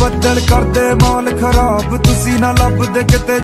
ਬੱਦਲ ਕਰਦੇ ਮੌਲ ਖਰਾਬ ਤੁਸੀਂ ਨਾ ਲੱਭਦੇ ਕਿਤੇ